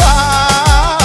faz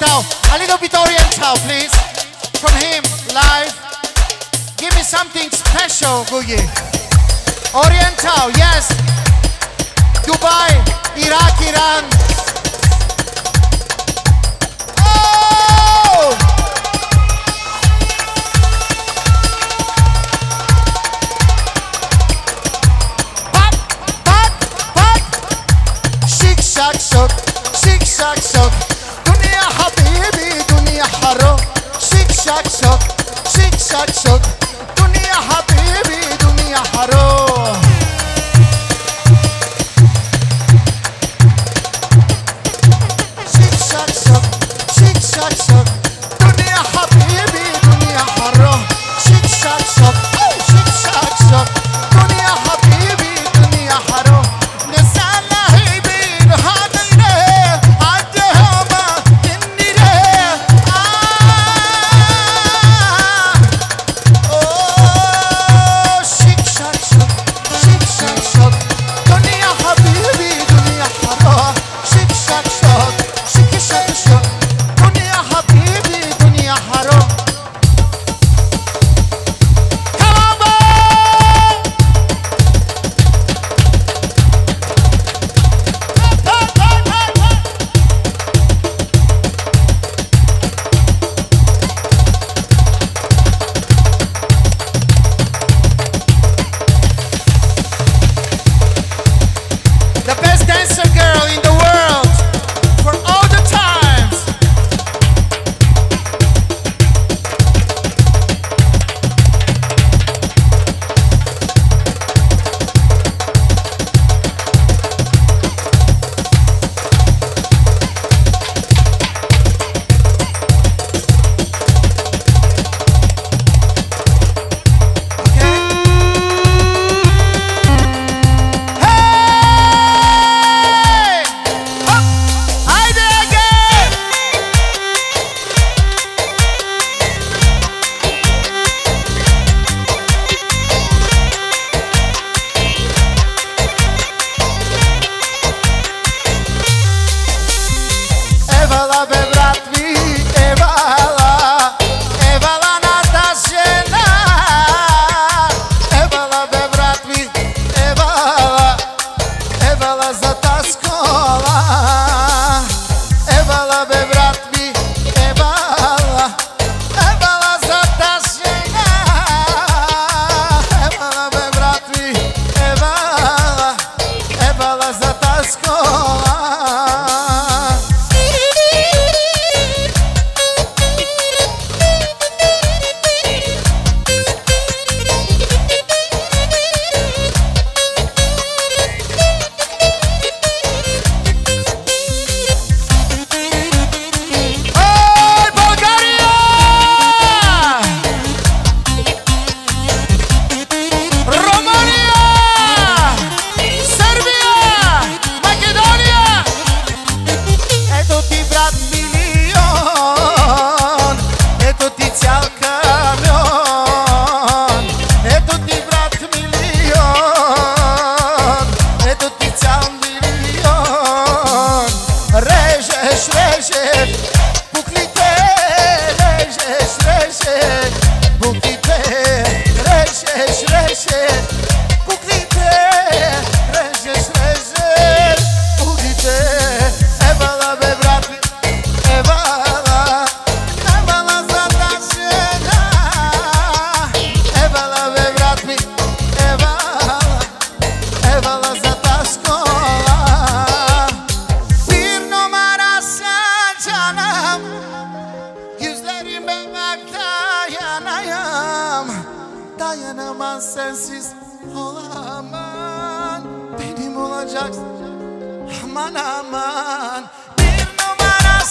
now. A little bit oriental, please. From him, live. Give me something special, Guyi. Oriental, yes. Dubai, Iraq, Iran. got some got me. زوجك حمان أمان دير نمر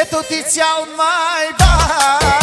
Pe tutiți au mai bani.